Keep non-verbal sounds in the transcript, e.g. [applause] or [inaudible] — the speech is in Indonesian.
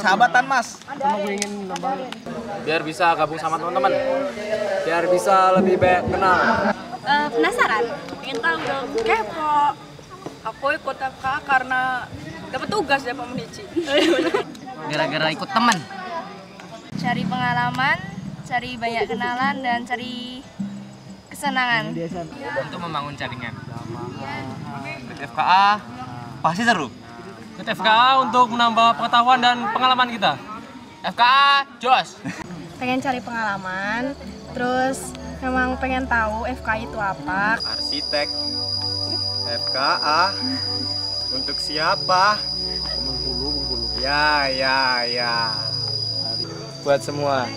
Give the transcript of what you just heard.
Sahabatan mas. biar bisa gabung sama teman-teman biar bisa lebih banyak kenal Eh, penasaran? Ingin tahu dong. Kepo. Aku ikut FK karena dapat tugas ya Pak Munici. [laughs] Gara-gara ikut teman. Cari pengalaman, cari banyak kenalan, dan cari kesenangan. Untuk membangun jaringan. FKA pasti seru. Ikut FKA untuk menambah pengetahuan dan pengalaman kita. FKA jos. pengen cari pengalaman terus memang pengen tahu FK itu apa. Arsitek FKA untuk siapa? Ya ya ya. Buat semua